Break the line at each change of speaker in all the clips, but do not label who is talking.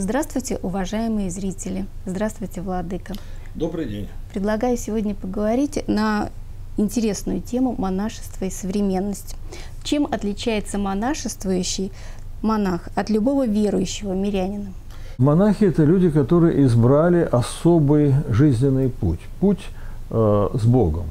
Здравствуйте, уважаемые зрители. Здравствуйте, Владыка.
Добрый день.
Предлагаю сегодня поговорить на интересную тему монашество и современность. Чем отличается монашествующий монах от любого верующего мирянина?
Монахи – это люди, которые избрали особый жизненный путь. Путь э, с Богом.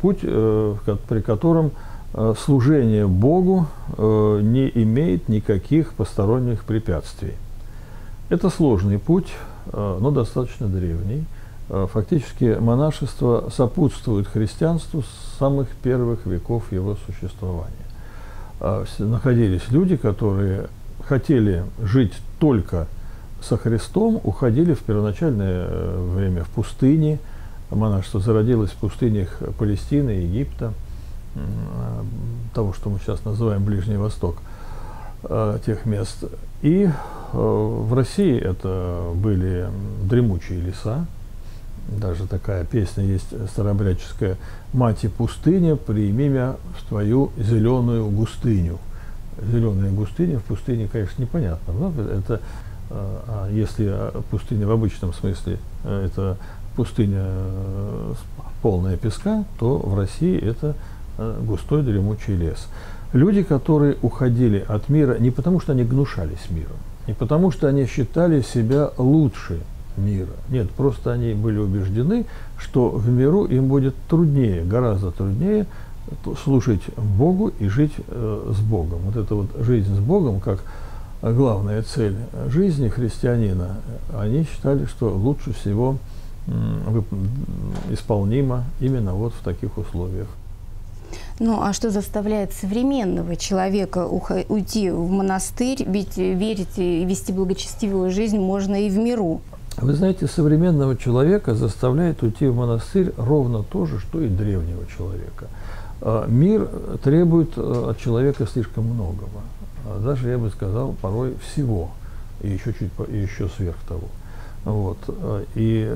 Путь, э, при котором э, служение Богу э, не имеет никаких посторонних препятствий. Это сложный путь, э, но достаточно древний. Э, фактически монашество сопутствует христианству с самых первых веков его существования. Э, находились люди, которые хотели жить только со Христом, уходили в первоначальное время в пустыне. Монашество зародилось в пустынях Палестины, Египта, того, что мы сейчас называем Ближний Восток, тех мест. И в России это были дремучие леса, даже такая песня есть старообрядческая «Мати пустыня, прими меня в твою зеленую густыню». Зеленая густыня в пустыне, конечно, непонятно. Но это, а, а если пустыня в обычном смысле, э, это пустыня э, полная песка, то в России это э, густой дремучий лес. Люди, которые уходили от мира не потому, что они гнушались миром, не потому, что они считали себя лучше – мира. Нет, просто они были убеждены, что в миру им будет труднее, гораздо труднее слушать Богу и жить э, с Богом. Вот эта вот жизнь с Богом, как главная цель жизни христианина, они считали, что лучше всего исполнима именно вот в таких условиях.
Ну, а что заставляет современного человека уйти в монастырь, ведь верить и вести благочестивую жизнь можно и в миру?
Вы знаете, современного человека заставляет уйти в монастырь ровно то же, что и древнего человека. А, мир требует э, от человека слишком многого. А даже, я бы сказал, порой всего, и еще чуть и еще сверх того. Вот. И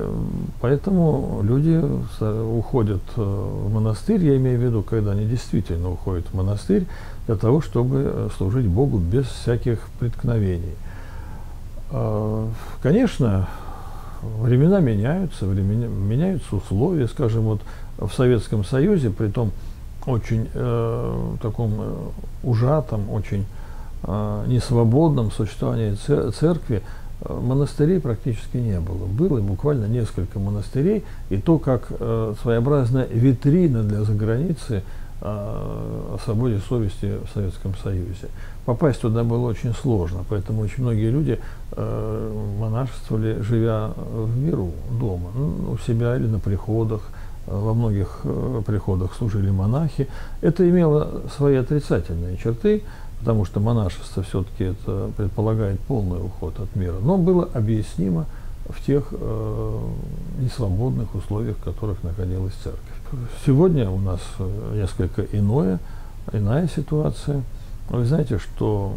поэтому люди уходят э, в монастырь, я имею в виду, когда они действительно уходят в монастырь, для того, чтобы э, служить Богу без всяких преткновений. А, конечно, времена меняются, времена, меняются условия, скажем, вот в Советском Союзе, при том очень э, таком э, ужатом, очень э, несвободном существовании церкви, монастырей практически не было. Было буквально несколько монастырей, и то, как э, своеобразная витрина для заграницы о свободе совести в Советском Союзе. Попасть туда было очень сложно, поэтому очень многие люди э, монашествовали, живя в миру дома, ну, у себя или на приходах. Во многих э, приходах служили монахи. Это имело свои отрицательные черты, потому что монашество все-таки это предполагает полный уход от мира, но было объяснимо в тех э, несвободных условиях, в которых находилась церковь. Сегодня у нас э, несколько иное, иная ситуация. Вы знаете, что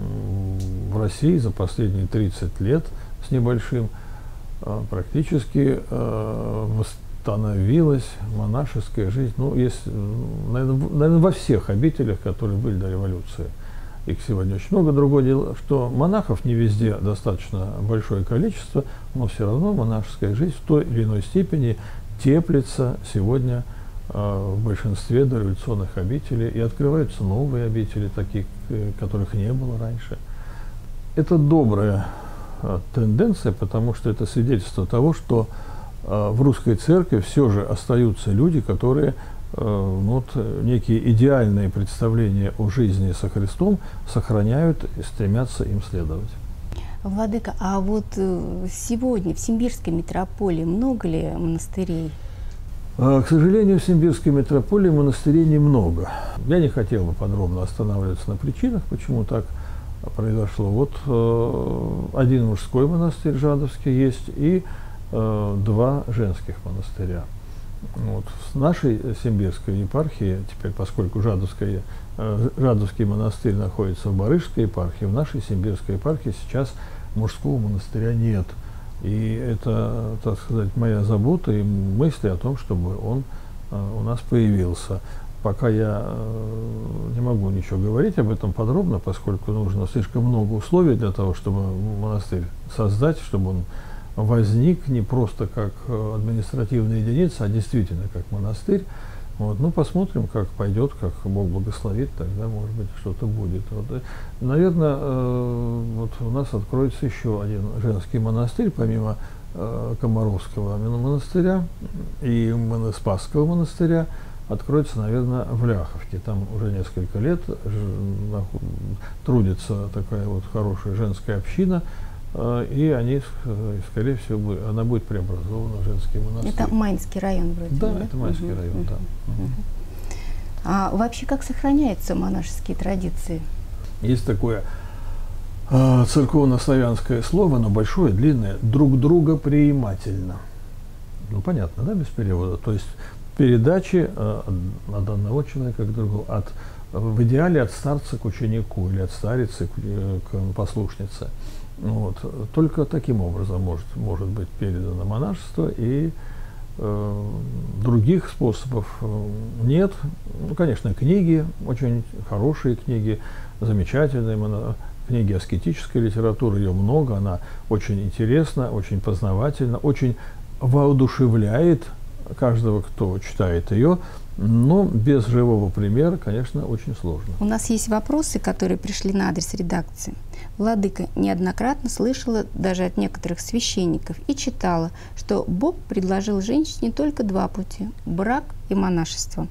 в России за последние 30 лет с небольшим э, практически э, восстановилась монашеская жизнь. Ну, есть, наверное, во всех обителях, которые были до революции. Их сегодня очень много. Другое дело, что монахов не везде достаточно большое количество, но все равно монашеская жизнь в той или иной степени теплится сегодня – а, в большинстве дореволюционных обителей, и открываются новые обители, таких, э, которых не было раньше. Это добрая а, тенденция, потому что это свидетельство того, что а, в русской церкви все же остаются люди, которые вот, некие идеальные представления о жизни со Христом сохраняют и стремятся им следовать.
Владыка, а вот э, сегодня в Симбирской метрополии много ли монастырей?
К сожалению, в Симбирской метрополии монастырей немного. Я не хотел бы подробно останавливаться на причинах, почему так произошло. Вот э, один мужской монастырь Жадовский есть и э, два женских монастыря. Вот. В нашей Симбирской епархии, теперь поскольку Жадовская, э, Жадовский монастырь находится в Барышской епархии, в нашей Симбирской епархии сейчас мужского монастыря нет – и это, так сказать, моя забота и мысли о том, чтобы он э, у нас появился. пока я э, не могу ничего говорить об этом подробно, поскольку нужно слишком много условий для того, чтобы монастырь создать, чтобы он возник не просто как э, административная единица, а действительно как монастырь. Вот. Ну, посмотрим, как пойдет, как Бог благословит, тогда, может быть, что-то будет. Вот. Э, Наверное, э, вот у нас откроется еще один женский монастырь, помимо э, Комаровского монастыря и Спасского монастыря, откроется, наверное, в Ляховке. Там уже несколько лет трудится такая вот хорошая женская община, и они, э, скорее всего, она будет преобразована в женский монастырь.
Это Майнский район вроде,
да? Да, это Майнский угу, район, угу, да. Угу.
А вообще как сохраняются монашеские традиции?
Есть такое э, церковно-славянское слово, но большое, длинное, друг друга приимательно. Ну, понятно, да, без перевода. То есть передачи э, от одного человека к другому, от, в идеале от старца к ученику или от старицы к, э, к послушнице. Вот. Только таким образом может, может быть передано монашество, и э, других способов э, нет. Ну, конечно, книги, очень хорошие книги, замечательные книги аскетической литературы, ее много, она очень интересна, очень познавательна, очень воодушевляет каждого, кто читает ее, но без живого примера, конечно, очень сложно.
У нас есть вопросы, которые пришли на адрес редакции. Владыка неоднократно слышала даже от некоторых священников и читала, что Бог предложил женщине только два пути – брак и монашество.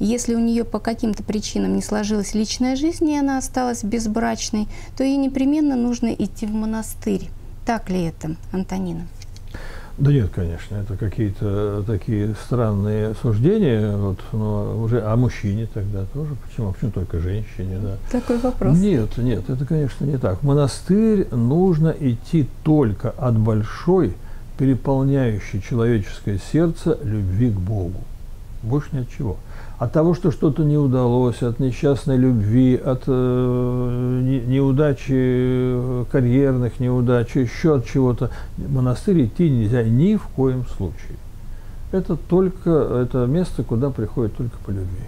Если у нее по каким-то причинам не сложилась личная жизнь, и она осталась безбрачной, то ей непременно нужно идти в монастырь. Так ли это, Антонина?
Да нет, конечно, это какие-то такие странные суждения, вот, но уже о мужчине тогда тоже, почему, почему только женщине, да.
Такой вопрос.
Нет, нет, это, конечно, не так. В монастырь нужно идти только от большой, переполняющей человеческое сердце любви к Богу. Больше ни от чего от того, что что-то не удалось, от несчастной любви, от э, не, неудачи э, карьерных неудач, еще от чего-то, в монастырь идти нельзя ни в коем случае. Это только это место, куда приходит только по любви.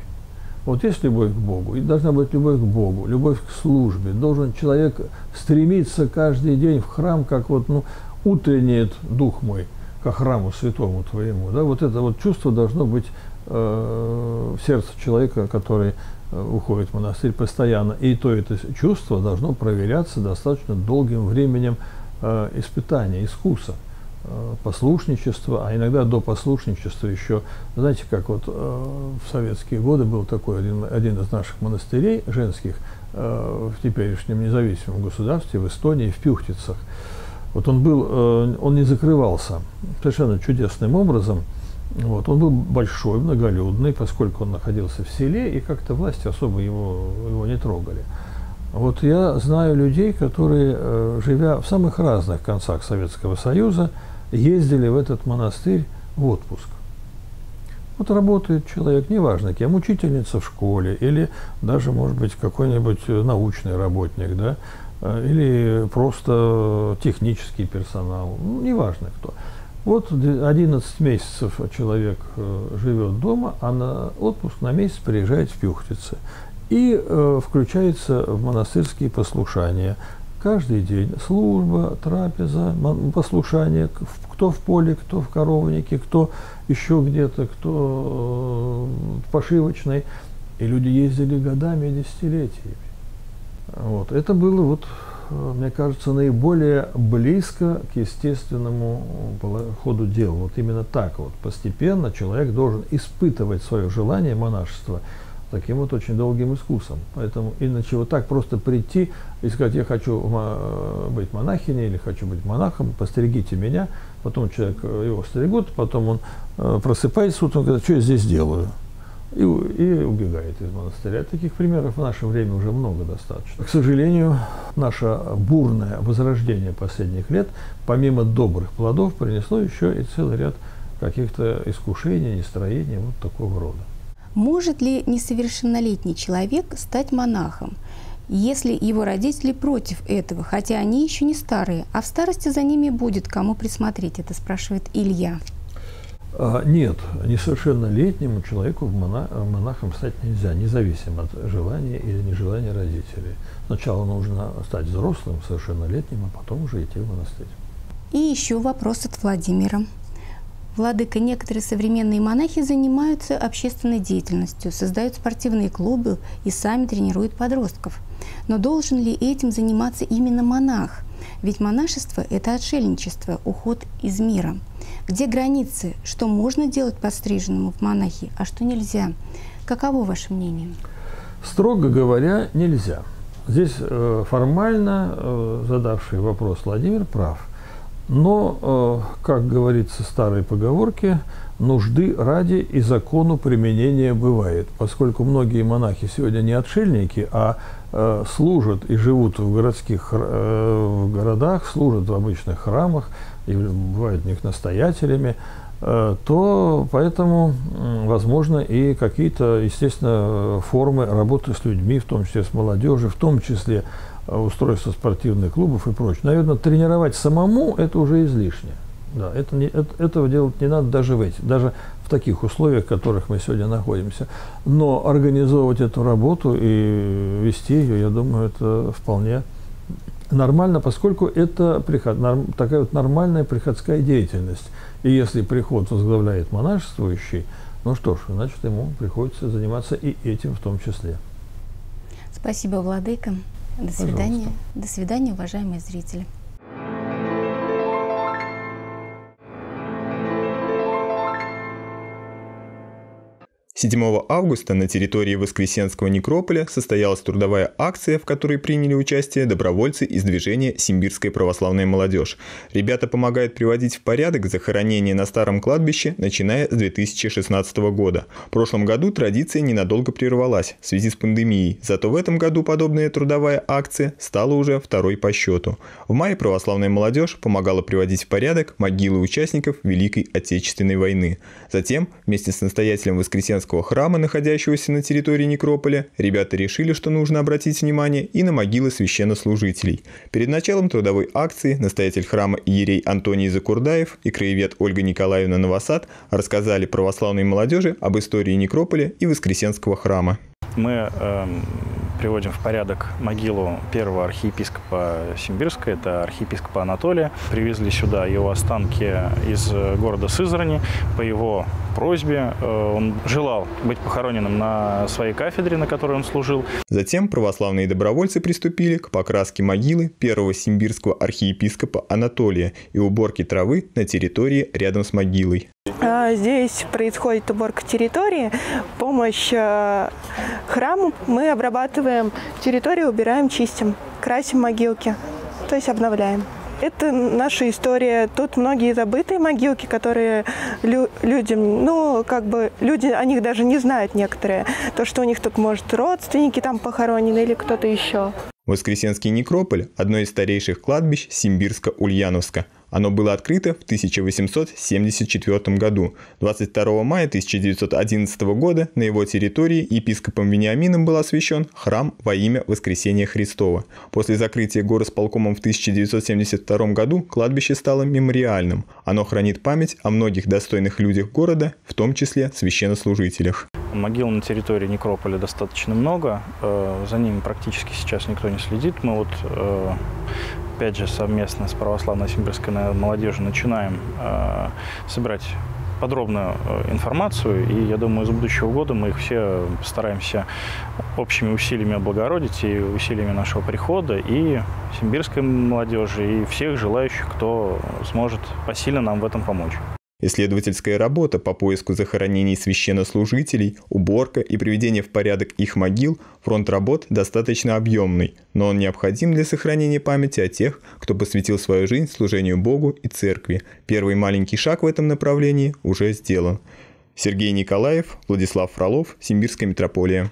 Вот есть любовь к Богу, и должна быть любовь к Богу, любовь к службе. Должен человек стремиться каждый день в храм, как вот, ну, утреннеет дух мой, к храму святому твоему. Да? Вот это вот чувство должно быть э, в сердце человека, который э, уходит в монастырь постоянно. И то это чувство должно проверяться достаточно долгим временем э, испытания, искуса, послушничества, а иногда до послушничества еще, знаете, как вот в советские годы был такой один, один из наших монастырей женских в теперешнем независимом государстве, в Эстонии, в Пюхтицах. Вот он был, он не закрывался совершенно чудесным образом – вот. Он был большой, многолюдный, поскольку он находился в селе, и как-то власти особо его, его не трогали. Вот я знаю людей, которые, э, живя в самых разных концах Советского Союза, ездили в этот монастырь в отпуск. Вот работает человек, неважно кем, учительница в школе или даже, может быть, какой-нибудь научный работник, да, э, или просто технический персонал, ну, неважно кто. Вот 11 месяцев человек э, живет дома, а на отпуск на месяц приезжает в Пюхтице и э, включается в монастырские послушания. Каждый день служба, трапеза, послушание, кто в поле, кто в коровнике, кто еще где-то, кто э, в пошивочной. И люди ездили годами десятилетиями. Вот. Это было вот мне кажется, наиболее близко к естественному ходу дел. Вот именно так вот постепенно человек должен испытывать свое желание монашества таким вот очень долгим искусом. Поэтому иначе вот так просто прийти и сказать, я хочу быть монахиней или хочу быть монахом, постерегите меня. Потом человек его стерегут, потом он э, просыпается утром и говорит, что я здесь делаю? И, и убегает из монастыря. Таких примеров в наше время уже много достаточно. К сожалению, наше бурное возрождение последних лет, помимо добрых плодов, принесло еще и целый ряд каких-то искушений, нестроений вот такого рода.
Может ли несовершеннолетний человек стать монахом, если его родители против этого, хотя они еще не старые, а в старости за ними будет кому присмотреть? Это спрашивает Илья.
А, нет, несовершеннолетнему человеку монахом стать нельзя, независимо от желания или нежелания родителей. Сначала нужно стать взрослым, совершеннолетним, а потом уже идти в монастырь.
И еще вопрос от Владимира. Владыка, некоторые современные монахи занимаются общественной деятельностью, создают спортивные клубы и сами тренируют подростков. Но должен ли этим заниматься именно монах? Ведь монашество – это отшельничество, уход из мира. Где границы? Что можно делать постриженному в монахи, а что нельзя? Каково ваше мнение?
Строго говоря, нельзя. Здесь э, формально э, задавший вопрос Владимир прав. Но, э, как говорится в старой поговорке, нужды ради и закону применения бывает. Поскольку многие монахи сегодня не отшельники, а Э, служат и живут в городских э, в городах, служат в обычных храмах, и бывают в них настоятелями, то поэтому возможно и какие-то, естественно, формы работы с людьми, в том числе с молодежью, в том числе устройство спортивных клубов и прочее. Наверное, тренировать самому – это уже излишне. Да, это не, это, этого делать не надо даже в эти, даже в таких условиях, в которых мы сегодня находимся. Но организовывать эту работу и вести ее, я думаю, это вполне нормально, поскольку это приход, норм, такая вот нормальная приходская деятельность. И если приход возглавляет монашествующий, ну что ж, значит, ему приходится заниматься и этим в том числе.
Спасибо, Владыка. До свидания. Пожалуйста. До свидания, уважаемые зрители.
7 августа на территории Воскресенского некрополя состоялась трудовая акция, в которой приняли участие добровольцы из движения «Симбирская православная молодежь». Ребята помогают приводить в порядок захоронение на старом кладбище, начиная с 2016 года. В прошлом году традиция ненадолго прервалась в связи с пандемией, зато в этом году подобная трудовая акция стала уже второй по счету. В мае православная молодежь помогала приводить в порядок могилы участников Великой Отечественной войны. Затем вместе с настоятелем Воскресенского Вселенского храма, находящегося на территории некрополя, ребята решили, что нужно обратить внимание и на могилы священнослужителей. Перед началом трудовой акции настоятель храма Иерей Антоний Закурдаев и краевед Ольга Николаевна Новосад рассказали православной молодежи об истории некрополя и Воскресенского храма.
Мы э, приводим в порядок могилу первого архиепископа Симбирска, это архиепископа Анатолия. Привезли сюда его останки из города Сызрани. По его просьбе э, он желал быть похороненным на своей кафедре, на которой он служил.
Затем православные добровольцы приступили к покраске могилы первого симбирского архиепископа Анатолия и уборке травы на территории рядом с могилой.
А, здесь происходит уборка территории, помощь э, храму. Мы обрабатываем территорию, убираем, чистим, красим могилки, то есть обновляем. Это наша история. Тут многие забытые могилки, которые лю людям, ну, как бы, люди о них даже не знают некоторые. То, что у них тут, может, родственники там похоронены или кто-то еще.
Воскресенский некрополь – одно из старейших кладбищ Симбирска-Ульяновска – оно было открыто в 1874 году. 22 мая 1911 года на его территории епископом Вениамином был освящен храм во имя Воскресения Христова. После закрытия горосполкомом в 1972 году кладбище стало мемориальным. Оно хранит память о многих достойных людях города, в том числе священнослужителях.
Могил на территории некрополя достаточно много, э, за ними практически сейчас никто не следит. Мы вот э, опять же, совместно с православной симбирской молодежью начинаем э, собирать подробную э, информацию, и я думаю, из будущего года мы их все постараемся общими усилиями облагородить и усилиями нашего прихода, и симбирской молодежи, и всех желающих, кто сможет посильно нам в этом помочь.
Исследовательская работа по поиску захоронений священнослужителей, уборка и приведение в порядок их могил – фронт работ достаточно объемный, но он необходим для сохранения памяти о тех, кто посвятил свою жизнь служению Богу и Церкви. Первый маленький шаг в этом направлении уже сделан. Сергей Николаев, Владислав Фролов, Симбирская митрополия.